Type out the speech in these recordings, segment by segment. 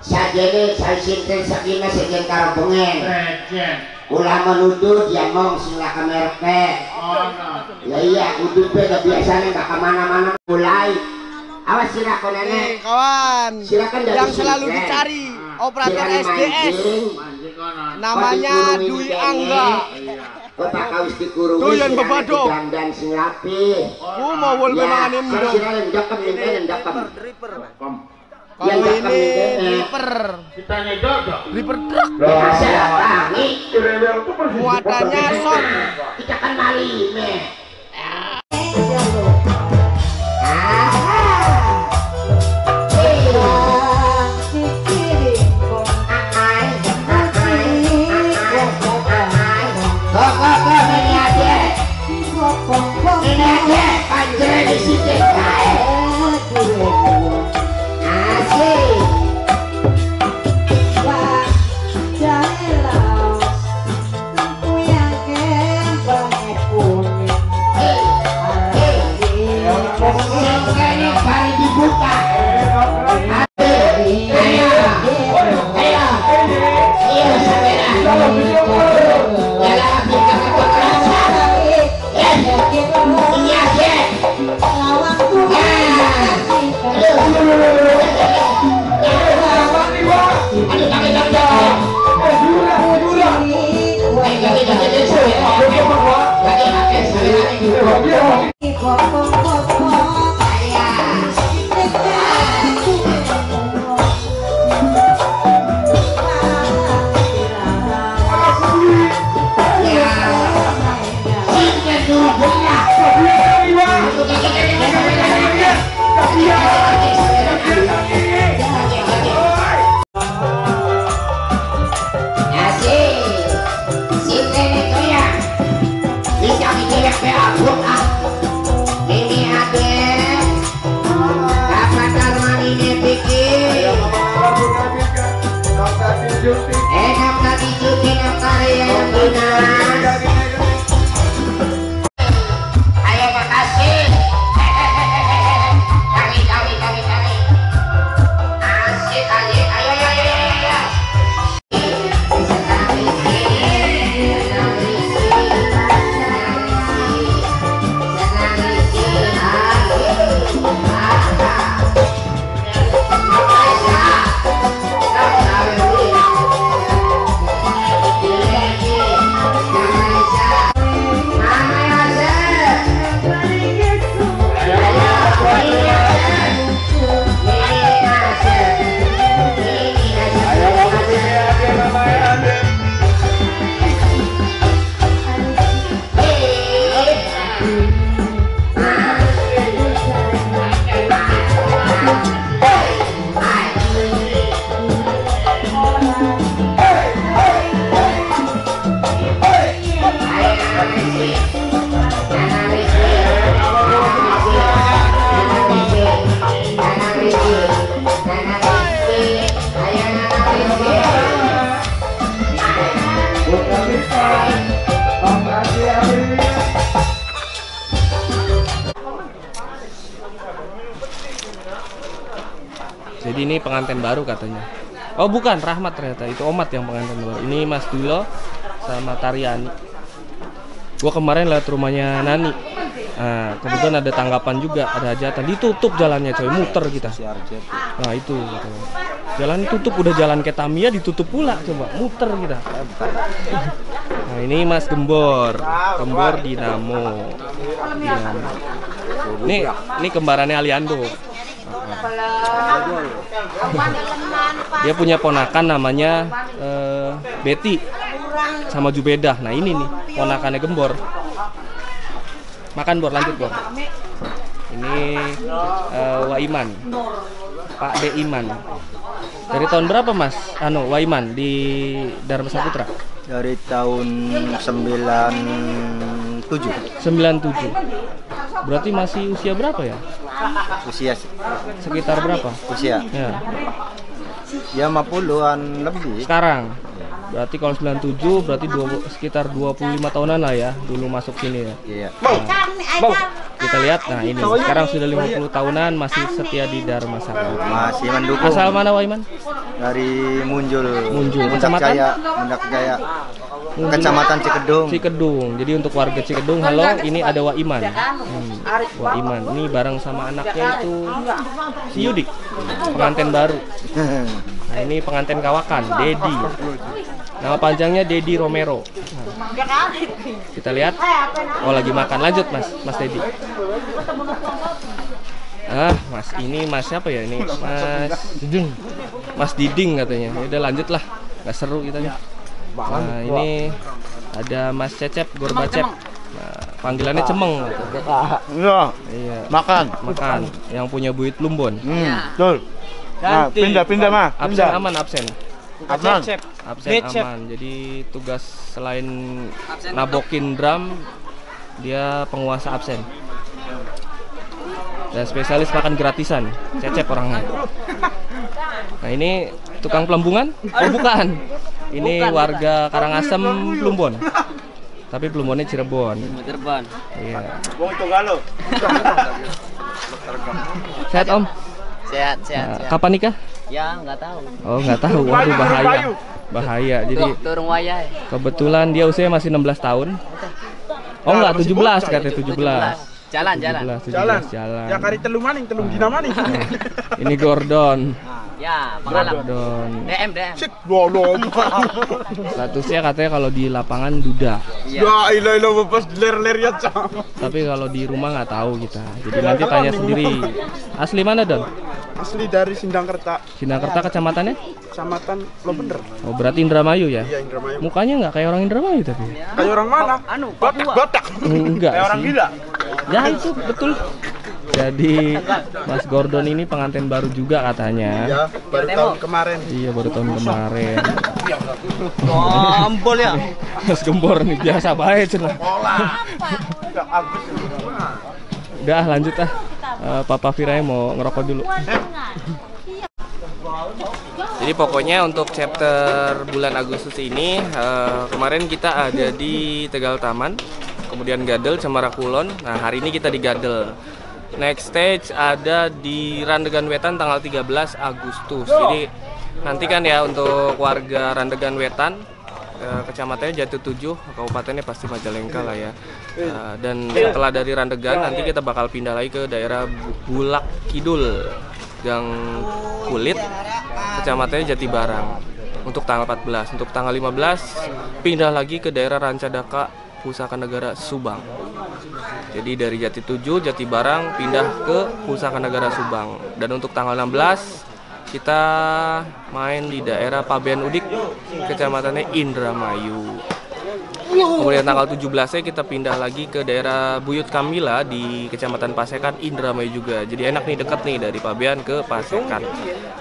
Saja ini saya sinten sakina sekian karampungan. Ulah menuduh dia mong sila kamerke. Ya iya, udah pe kebiasaan nggak ke mana-mana mulai. Awas silakan nenek. Nih, kawan. Silakan Yang selalu dicari operator Silakan SDS. Namanya Dwi. Angga. Kau tak kau dikurungi. Tuh, yang silakan bebadok. didandan sing rapi. Ku mau wol memang Indo. silakan dekem ini dekem. Kalau Yang ini cakep ini, eh. Reaper. Reaper truk. Muatannya short. Kita kan malime. Ini pengantin baru katanya. Oh bukan, Rahmat ternyata. Itu Omat yang pengantin baru. Ini Mas Dulo sama Tariani. Gua kemarin lihat rumahnya Nani. Nah, kebetulan ada tanggapan juga, ada hajatan. Ditutup jalannya coy, muter kita. Nah itu. gitu. Jalan tutup, udah jalan ke Tamiya ditutup pula coba, muter kita. Nah ini Mas Gembor, Gembor Dinamo. Dinamo. Ini, ini kembarannya Aliando. Dia punya ponakan namanya eh, Betty sama Jubedah. Nah ini nih ponakannya Gembor. Makan Bor, lanjut Bor. Ini eh, Waiman, Pak De Iman. Dari tahun berapa Mas? Anu Waiman di Dharma Saputra? Dari tahun 97 97. Berarti masih usia berapa ya? usia Sekitar berapa? usia Ya. ya 50-an lebih. Sekarang. Berarti kalau 97 berarti dua, sekitar 25 tahunan lah ya dulu masuk sini ya. Iya. Kita lihat nah ini sekarang sudah 50 tahunan masih setia di Dharma Saputra. Masih mendukung Asal mana Waiman? dari Munjul, Munjul. Kecamatan? Jaya, Mundak Jaya. Kecamatan Cikedung. Cikedung. Jadi untuk warga Cikedung, halo, ini ada Waiman. Hmm, Waiman. Ini bareng sama anaknya itu si Yudik, pengantin baru. Nah, ini pengantin kawakan, Dedi. Nama panjangnya Dedi Romero. Nah, kita lihat. Oh, lagi makan. Lanjut, Mas. Mas Dedi. Ah, Mas, ini Mas siapa ya ini? Mas Diding. Mas Diding katanya. Ya udah lanjut lah. Nggak seru kita nih. Nah, ini ada Mas Cecep Gorbacep. Nah, panggilannya Cemeng. Iya, Iya, makan. makan. Yang punya buit Lumbon. Hmm, betul. Nah, pindah pindah mah. Absen aman absen. Aman. Absen aman. Jadi tugas selain nabokin drum, dia penguasa absen. Dan spesialis makan gratisan. Cecep orangnya. Nah ini tukang pelembungan? Oh bukan. Ini warga Karangasem Plumbon. Tapi Plumbonnya Cirebon. Cirebon. Iya. Wong Togalo. Sehat Om. Sehat, sehat, Nah, sehat. kapan nikah? Ya, nggak tahu. Oh nggak tahu. Waduh bahaya. Bahaya. Jadi turun wayai. kebetulan dia usia masih 16 tahun. Oh enggak, 17 katanya 17. Jalan, jalan. 17, 17 Jalan. jalan. Ya kari telu maning, telung dina maning. Ini Gordon. Ya. Gordon. DM, DM. Sik bolong. Statusnya katanya kalau di lapangan duda. Iya. Ya ilah ilah pas ler-ler ya cang. Tapi kalau di rumah nggak tahu kita. Jadi nanti tanya sendiri. Asli mana Don? Asli dari Sindangkerta, Sinakerta kecamatannya? Kecamatan Lo Bener. Oh berarti Indramayu ya? Iya Indramayu. Mukanya nggak kayak orang Indramayu tapi. Kayak orang mana? Anu, Batak. Batak. Enggak Kayak orang gila. Ya itu betul. Jadi Mas Gordon ini pengantin baru juga katanya. Ya, baru tahun kemarin. Iya baru tahun kemarin. Ampol ya. Mas Gembor nih biasa baik cenah. Agus. Udah lanjut ah. Eh, Papa Firanya mau ngerokok dulu. Jadi pokoknya untuk chapter bulan Agustus ini eh, kemarin kita ada di Tegal Taman, kemudian Gadel, Cemara Kulon. Nah hari ini kita di Gadel. Next stage ada di Randegan Wetan tanggal 13 Agustus. Jadi nantikan ya untuk warga Randegan Wetan eh, kecamatannya Jatuh Tujuh, kabupatennya pasti Majalengka lah ya. Eh, dan setelah dari Randegan nanti kita bakal pindah lagi ke daerah Bu- Bulak Kidul, Gang Kulit, kecamatannya Jatibarang. Untuk tanggal 14, untuk tanggal 15 pindah lagi ke daerah Rancadaka, Pusaka Negara Subang. Jadi dari Jati 7, Jati Barang pindah ke Pusaka Negara Subang. Dan untuk tanggal 16 kita main di daerah Pabean Udik, kecamatannya Indramayu. Kemudian tanggal 17 nya kita pindah lagi ke daerah Buyut Kamila di Kecamatan Pasekan Indramayu juga. Jadi enak nih dekat nih dari Pabean ke Pasekan.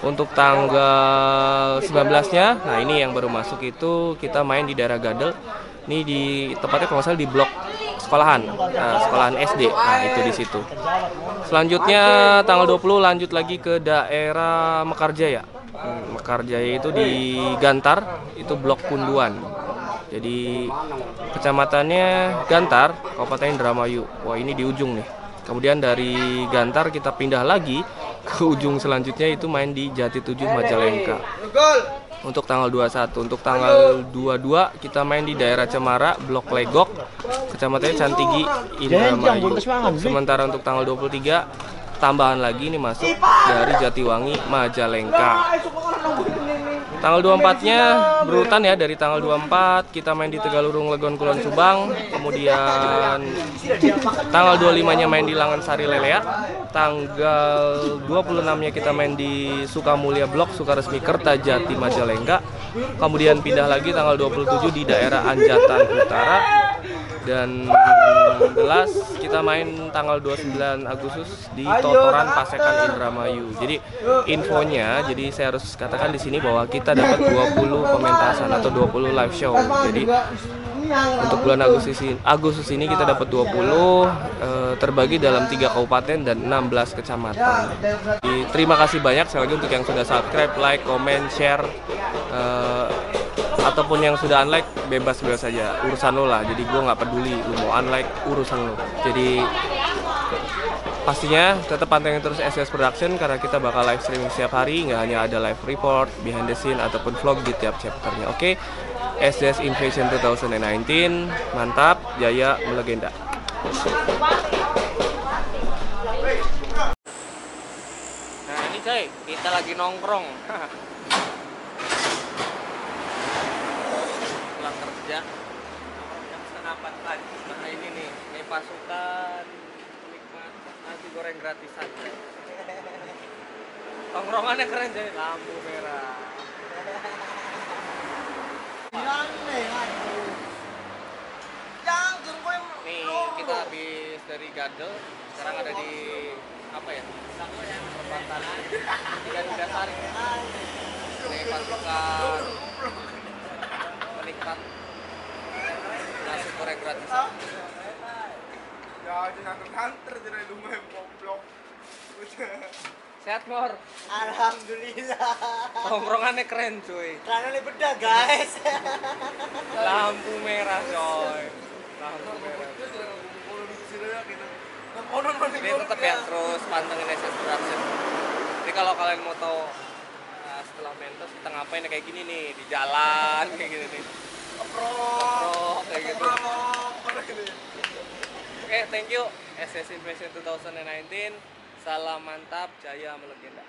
Untuk tanggal 19-nya, nah ini yang baru masuk itu kita main di daerah Gadel. Ini di tepatnya kalau salah di blok sekolahan, eh, sekolahan SD. Nah, itu di situ. Selanjutnya tanggal 20 lanjut lagi ke daerah Mekarjaya. Hmm, Mekarjaya itu di Gantar, itu blok Punduan. Jadi kecamatannya Gantar, Kabupaten Indramayu. Wah, ini di ujung nih. Kemudian dari Gantar kita pindah lagi ke ujung selanjutnya itu main di Jati 7 Majalengka. Untuk tanggal 21, untuk tanggal 22 kita main di daerah Cemara, Blok Legok, kecamatannya Cantigi, Indramayu. Sementara untuk tanggal 23 tambahan lagi nih masuk dari Jatiwangi, Majalengka. Tanggal 24-nya berurutan ya dari tanggal 24 kita main di Tegalurung Legon Kulon Subang, kemudian tanggal 25-nya main di Langan Sari Lelea, tanggal 26-nya kita main di Sukamulya Blok Sukaresmi Kertajati Majalengka, kemudian pindah lagi tanggal 27 di daerah Anjatan Utara, dan the last kita main tanggal 29 Agustus di Totoran Pasekan Indramayu. Jadi infonya, jadi saya harus katakan di sini bahwa kita dapat 20 pementasan atau 20 live show. Jadi untuk bulan Agustus ini, Agustus ini kita dapat 20 eh, terbagi dalam tiga kabupaten dan 16 kecamatan. Jadi, terima kasih banyak sekali lagi untuk yang sudah subscribe, like, comment, share eh, ataupun yang sudah unlike bebas bebas saja. Urusan lo lah. Jadi gue nggak peduli. Lu mau unlike urusan lo. Jadi pastinya tetap pantengin terus SS Production karena kita bakal live streaming setiap hari. Nggak hanya ada live report behind the scene ataupun vlog di tiap chapternya. Oke? SDS Invasion 2019 mantap. Jaya melegenda. Nah ini coy. Kita lagi nongkrong nongkrong jam setengah empat pagi nah ini nih ini pasukan penikmat nasi goreng gratisan coy. Tongkrongannya keren jadi lampu merah. Nih kita habis dari Gadel, sekarang ada di apa ya? Perempatan Tiga Tiga Sari. Ini pasukan penikmat gratisan. Ya, jangan nganter jadi lumayan goblok. Sehat Mor, Alhamdulillah. tongkrongannya keren cuy. Karena ini beda guys. Lampu merah coy. Lampu merah. Ini tetap ya terus pantengin SS Production. Jadi kalau kalian mau tahu uh, setelah mentos kita ngapain ya kayak gini nih di jalan kayak gini nih. Oprok kayak gitu. Oke, thank you SS Invasion 2019. Salam mantap, jaya melegenda.